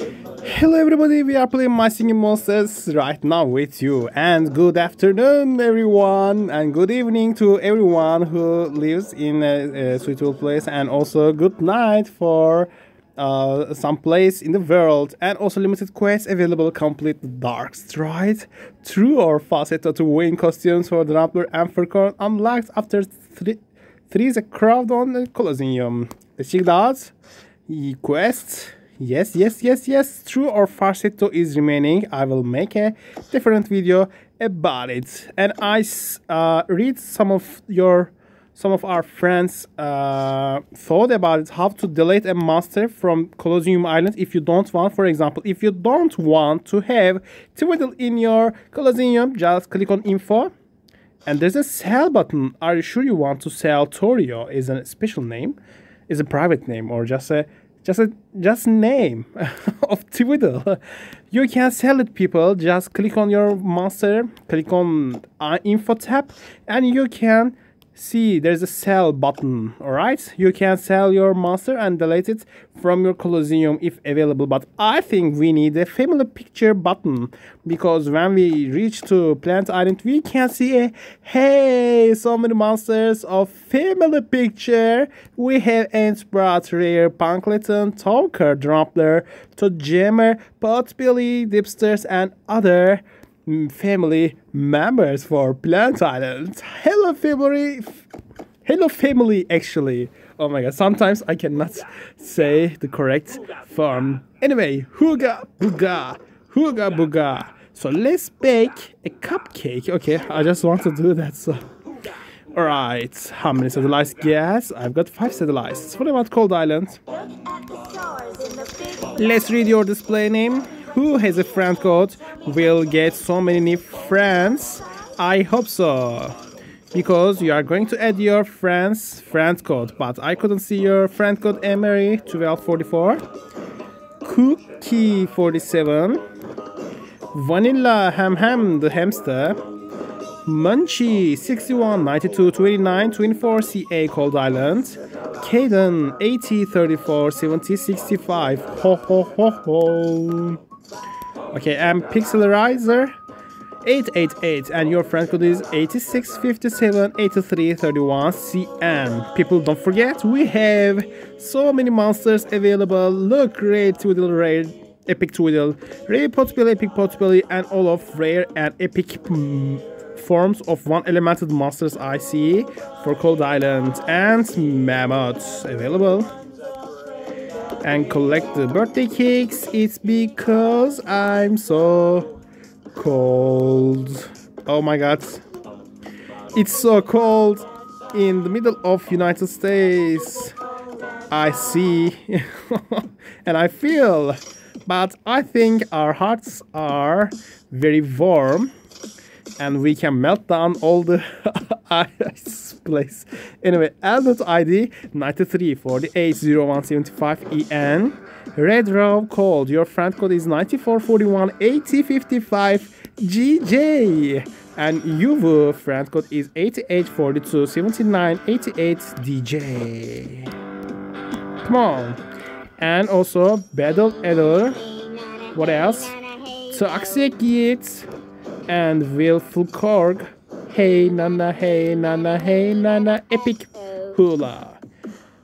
Hello everybody, we are playing My Singing Monsters right now with you. And good afternoon everyone. And good evening to everyone who lives in a, a suitable place. And also good night for uh, some place in the world. And also limited quests available. Complete dark stride. True or false to win costumes for the Rumbler and Furcorn unlocked after three, three is a crowd on the Colosseum. Let's check it out. Quest Yes, yes, yes, yes. True or falsetto is remaining. I will make a different video about it. And I uh, read some of your, some of our friends uh, thought about it, how to delete a monster from Colosseum Island if you don't want, for example, if you don't want to have Tweedle in your Colosseum, just click on info. And there's a sell button. Are you sure you want to sell Torio? Is a special name, is a private name, or just a just a just name of Tweedle. You can sell it, people. Just click on your monster, click on uh, info tab, and you can see there's a sell button all right you can sell your monster and delete it from your colosseum if available but i think we need a family picture button because when we reach to plant island we can see a hey so many monsters of family picture. We have Entbrat, Rare, Punkleton, Talker, Drumpler, Jammer, Potbelly, Dipsters and other family members for Plant Island. Hello, family. Hello, family, actually. Oh my god, sometimes I cannot say the correct form. Anyway, Hooga Booga. Hooga Booga. So let's bake a cupcake. Okay, I just want to do that. So, alright. How many satellites? Yes, I've got five satellites. What about Cold Island? Let's read your display name who has a friend code will get so many new friends. I hope so. Because you are going to add your friend's friend code. But I couldn't see your friend code Emery 1244. Cookie 47. Vanilla Ham Ham the hamster. Munchie 61 92 29 24 CA Cold Island. Caden 80 34 70 65. Ho ho ho ho. Okay, and Pixelarizer 888 and your friend code is 86578331CN. People don't forget we have so many monsters available. Look, rare Tweedle, rare epic Tweedle, rare Potbelly, epic Potbelly and all of rare and epic mm, forms of one elemented monsters I see for Cold Island and Mammotts available and collect the birthday cakes. It's because I'm so cold. Oh my god. It's so cold in the middle of United States. I see. And I feel. But I think our hearts are very warm and we can melt down all the ice place. Anyway, Albert ID 93480175EN. Red Row code. Your friend code is 94418055GJ. And Yuvu friend code is 88427988DJ. Come on. And also Battle Adder. What else? Toxic Git and Willful Korg. Hey Nana, hey Nana, hey Nana, Epic Hula.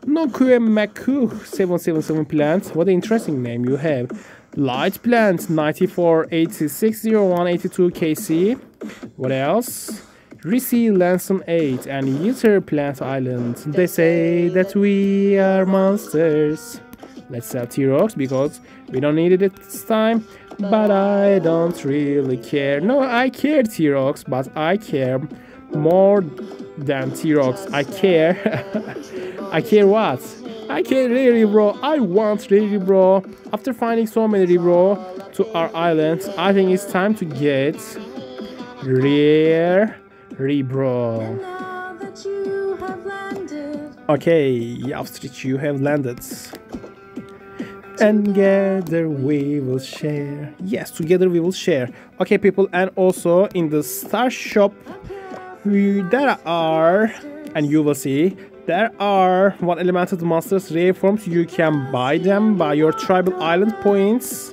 No Nokue Maku 777 plants. What an interesting name you have. Light Plant 94860182 KC. What else? Risi Lanson 8 and Uter Plant Island. They say that we are monsters. Let's sell T-Rox because we don't need it this time. But I don't really care. No, I care T-Rox, but I care more than T-Rox. I care. I care what? I care really, bro. I want really, bro. After finding so many bro to our island, I think it's time to get rare Reebro. Okay, Avstrich, you have landed and together we will share yes together we will share okay people and also in the star shop we, there are and you will see There are one elemental monsters rare forms. You can buy them by your tribal island points.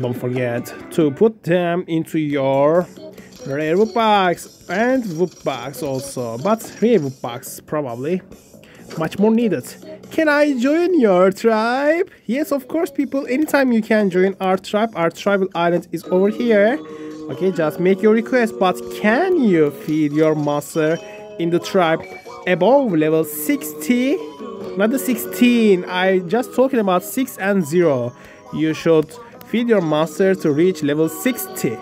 Don't forget to put them into your rare Wubboxes and whoop packs also. But rare Wubboxes probably much more needed. Can I join your tribe? Yes, of course, people. Anytime you can join our tribe. Our tribal island is over here. Okay, just make your request. But can you feed your monster in the tribe above level 60? Not the 16. I just talking about 6 and 0. You should feed your monster to reach level 60.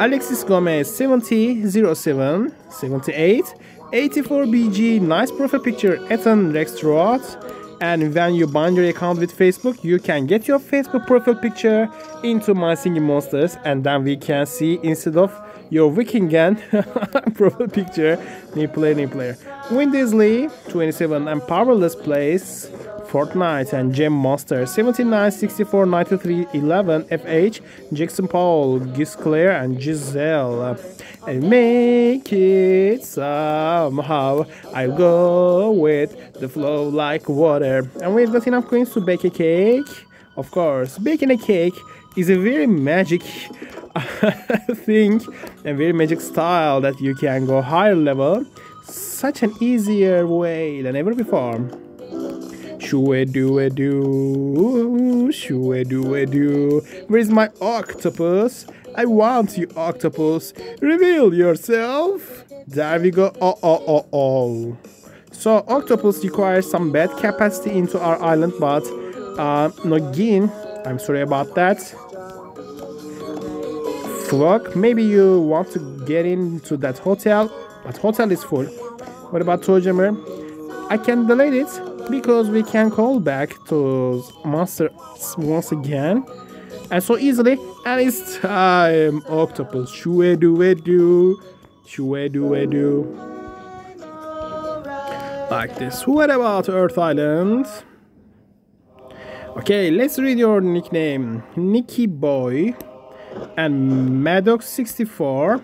Alexis Gomez 70 07 78 84 BG, nice profile picture, Ethan Rexroth. And when you bind your account with Facebook, you can get your Facebook profile picture into My Singing Monsters, and then we can see instead of your Vikingen profile picture, new player, new player. Windisley, 27, and Powerless Place, Fortnite and Gem Monster. 79 64 93 11 FH Jackson Paul Gisclair and Giselle. And make it somehow. I'll go with the flow like water. And we've got enough coins to bake a cake. Of course baking a cake is a very magic thing a very magic style that you can go higher level such an easier way than ever before Shoo do do, do do. Where's my Oaktopus? I want you, Oaktopus. Reveal yourself. There we go. Oh, oh, oh, oh. So, Oaktopus requires some bed capacity into our island, but uh, again, I'm sorry about that. Flock, maybe you want to get into that hotel, but hotel is full. What about Toe Jammer? I can delete it because we can call back to monster once again. And so easily and it's time. Oaktopus shoo do shoo do like this. What about earth island? Okay let's read your nickname. Nicky boy and maddox 64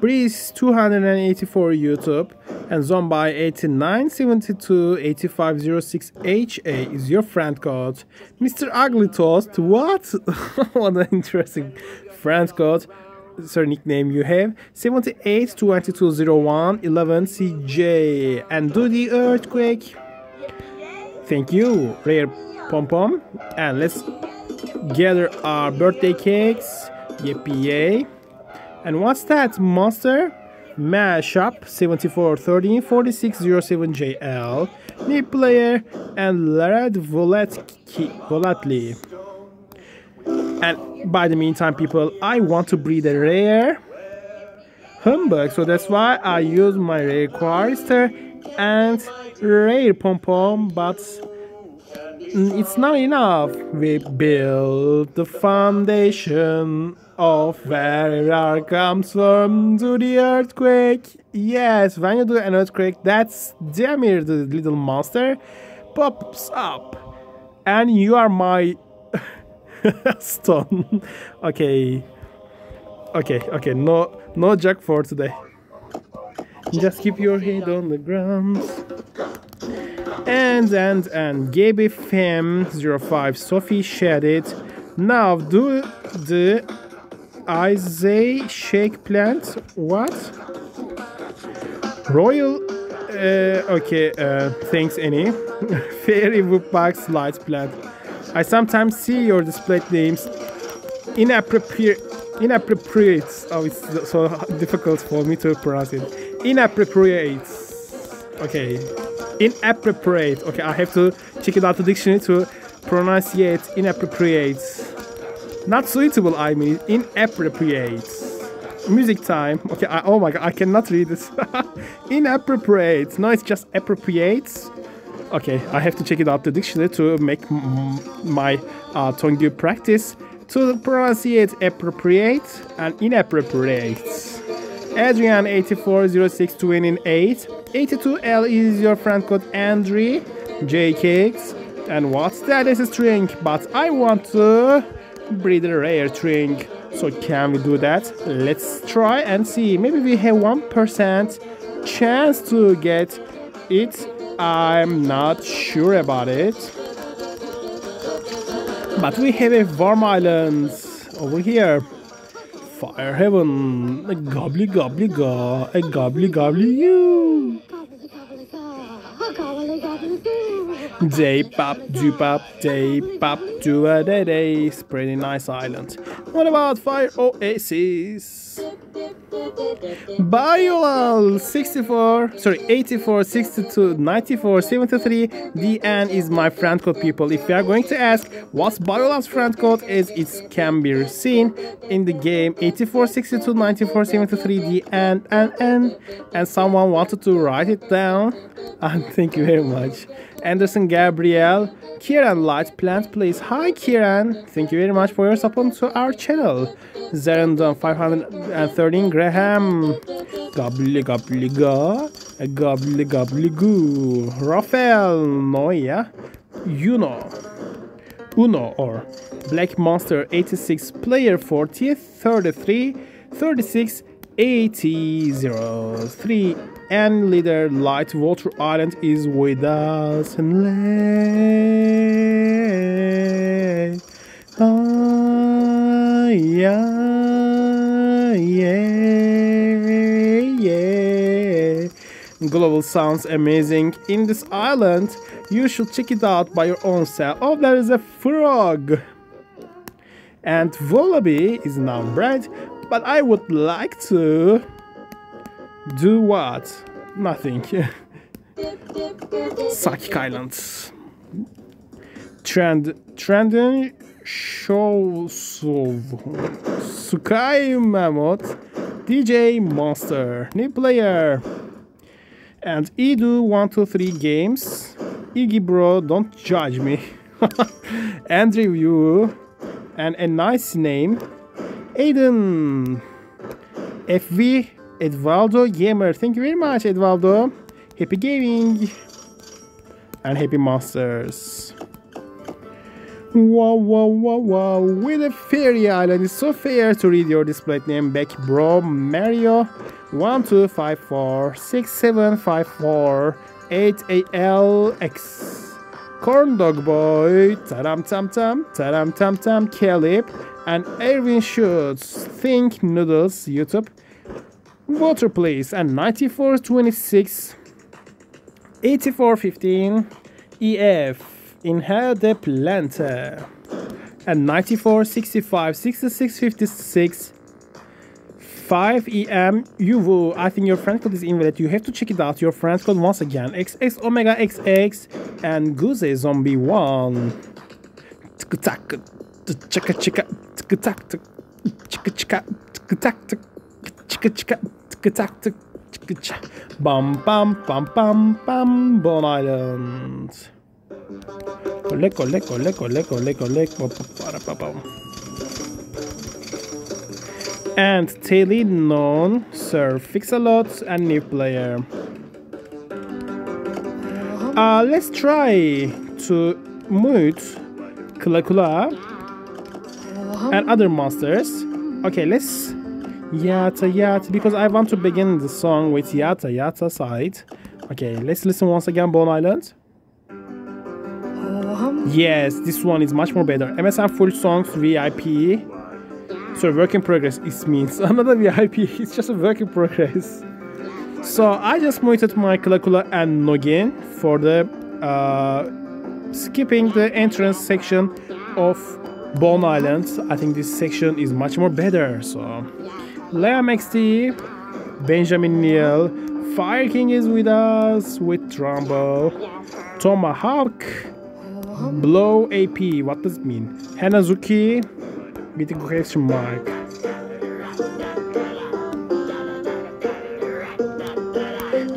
Breeze 284 YouTube and Zombie 8972 8506 HA is your friend code. Mr. Ugly Toast, what? what an interesting friend code. Sorry, nickname you have 78 2201 11 CJ and do the earthquake. Thank you, rare pom pom. And let's gather our birthday cakes. Yippee. And what's that, monster? Mashup 7413 4607JL, new player, and Larad Volatly. And by the meantime, people, I want to breed a rare humbug, so that's why I use my rare Quarrister and rare pom pom, but Mm, it's not enough. We build the foundation of where our comes from to the earthquake. Yes, when you do an earthquake, that's Demir, the little monster, pops up. And you are my stone. okay. Okay, okay, no no jack for today. Just keep your head on the ground. And and and Gaby Fem 05 Sophie shared it. Now do the Isaiah Shake Plant. What? Royal. Uh, okay, uh, thanks, Annie. Fairy Box Light Plant. I sometimes see your displayed names inappropriate. Inappropriate. Oh, it's so difficult for me to pronounce it. Inappropriate. Okay. Inappropriate. Okay, I have to check it out the dictionary to pronounce it. Inappropriate. Not suitable, I mean, inappropriate. Music time. Okay, I, oh my god, I cannot read this. inappropriate. No, it's just appropriate. Okay, I have to check it out the dictionary to make my uh, tongue practice to pronounce it appropriate and inappropriate. Adrian 840628 82L is your friend called Andre J Cakes and what's that is a string but I want to breed a rare string. So can we do that? Let's try and see. Maybe we have 1% chance to get it I'm not sure about it. But we have a warm island over here. Fire heaven, a gobbly gobbly ga, a gobbly gobbly you. Day pop, do pop, day pop, do a day day. It's pretty nice island. What about Fire Oasis? Bay Yolal 64, sorry, 84, 62, 94, 73. DN is my friend code, people. If you are going to ask what's Bay Yolal's friend code is, it can be seen in the game 84, 62, 94, 73, DN, and, and, and someone wanted to write it down. And uh, thank you very much. Anderson Gabriel, Kieran Light Plant, please. Hi Kieran, thank you very much for your support to our channel. Zerendon 513 Graham, Gobly Gobly Go, Gobly Gobly Goo, Rafael Noya, Uno, Uno or Black Monster 86 Player 40 33 36 80 03 and leader Light Water Island is with us and lay. Ah, yeah, yeah, yeah. Global sounds amazing in this island. You should check it out by your own self. Oh, there is a frog. And Wallaby is now bread, but I would like to do what? Nothing. Psychic Islands. Trend Trending Showsov Sukai Mammoth DJ Monster New player and Edu123 Games Iggy Bro Don't Judge Me Andrew Yu and a nice name Aiden FV Edvaldo Gamer. Thank you very much, Edvaldo. Happy gaming and happy monsters. Wow, wow, wow, wow. With a fairy island, it's so fair to read your display name back, bro. Mario 12546754 8ALX. Corn Dog Boy, Taram Tam Tam, Taram Tam Tam, Caleb, and Erwin Schutz, Think Noodles, YouTube, Water Place, and 9426, 8415, EF, Inhale the Planta, and 9465, 6656, 5EM UVO. I think your friend code is invalid. You have to check it out. Your friend code once again. XX Omega XX and Goose Zombie 1. Chicka chicka bam bam bam bam bam Bone Island. Leko leko leko leko leko leko and Taily Non, Sir Fix-a-Lot, and new player. Uh, let's try to mute Kula Kula and other monsters. Okay, let's Yata Yata because I want to begin the song with Yata Yata side. Okay, let's listen once again, Bone Island. Yes, this one is much more better. MSM full songs VIP. So work in progress it means another VIP. It's just a work in progress. So I just muted my Clackula and Noggin for the uh, skipping the entrance section of Bone Island. I think this section is much more better. So Liam XT, Benjamin Neal, Fire King is with us with Trumbo, Tomahawk, Blow AP. What does it mean? Hanazuki with a question mark.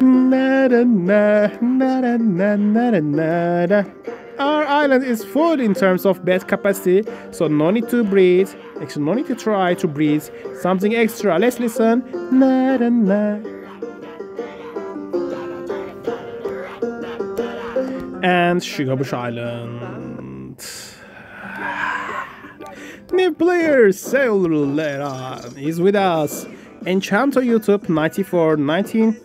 Na, na, na, na, na, na, island is full in terms of bed capacity, so no need to breathe. Actually, no need to try to breathe something extra. Let's listen. Na, na. And Shugabush Island. New player Cellular uh, is with us. Enchanto YouTube 94 19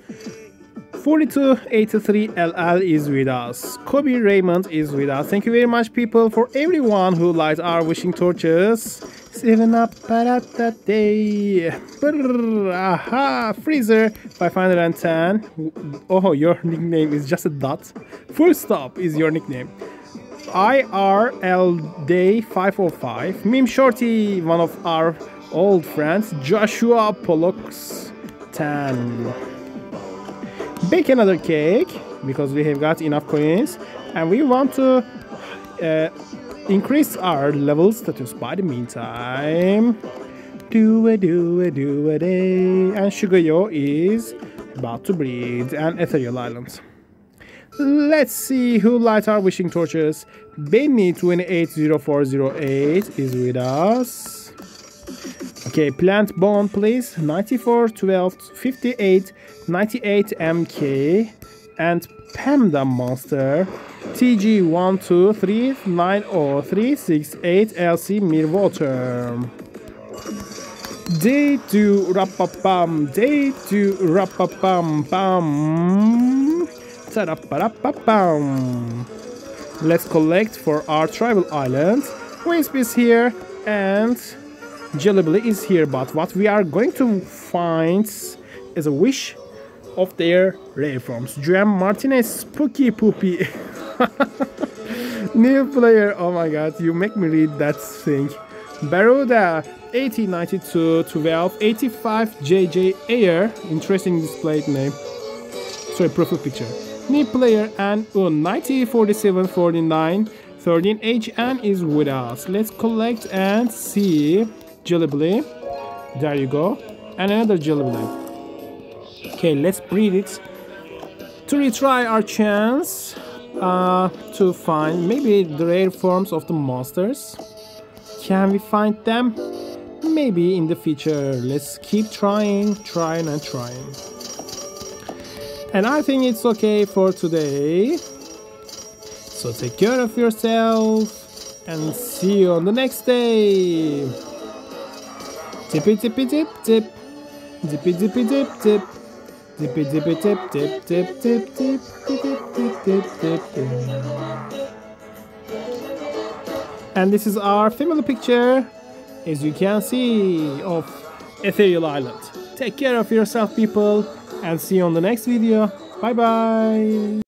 4283 LL is with us. Kobe Raymond is with us. Thank you very much, people, for everyone who lights our wishing torches. Seven up that day. Aha, Freezer 510. Oh, your nickname is just a dot. Full stop is your nickname. IRL Day 505. Meme Shorty, one of our old friends. Joshua Pollux 10 bake another cake because we have got enough coins. And we want to uh, increase our level status by the meantime. Do a do a do a day. And Shugajo is about to breed and ethereal islands let's see who lights our wishing torches. Benny 280408 is with us. Okay, plant bond please. 94, 12, 58, 98 MK. And Panda Monster. TG1239038 LC Mirwater. Day 2 rapapam. Day 2 rapapam pam. Tarapapapam. Let's collect for our tribal island. Whisp is here and Jellbilly is here, but what we are going to find is a wish of their rare forms. Juan Martinez, Spooky Poopy. New player, oh my god, you make me read that thing. Baruda, 1892, 12, 85, JJ Air, interesting displayed name. Sorry, profile picture. New player and Un, 90, 47, 49, 13 HN is with us. Let's collect and see Jellbilly. There you go. And another Jellbilly. Okay, let's breed it to retry our chance uh, to find maybe the rare forms of the monsters. Can we find them? Maybe in the future. Let's keep trying, trying and trying. And I think it's okay for today. So take care of yourself and see you on the next day. Tippy tippy tip tip. Dippy dippy dip dip. And this is our family picture, as you can see, of Ethereal Island. Take care of yourself, people, and see you on the next video. Bye bye.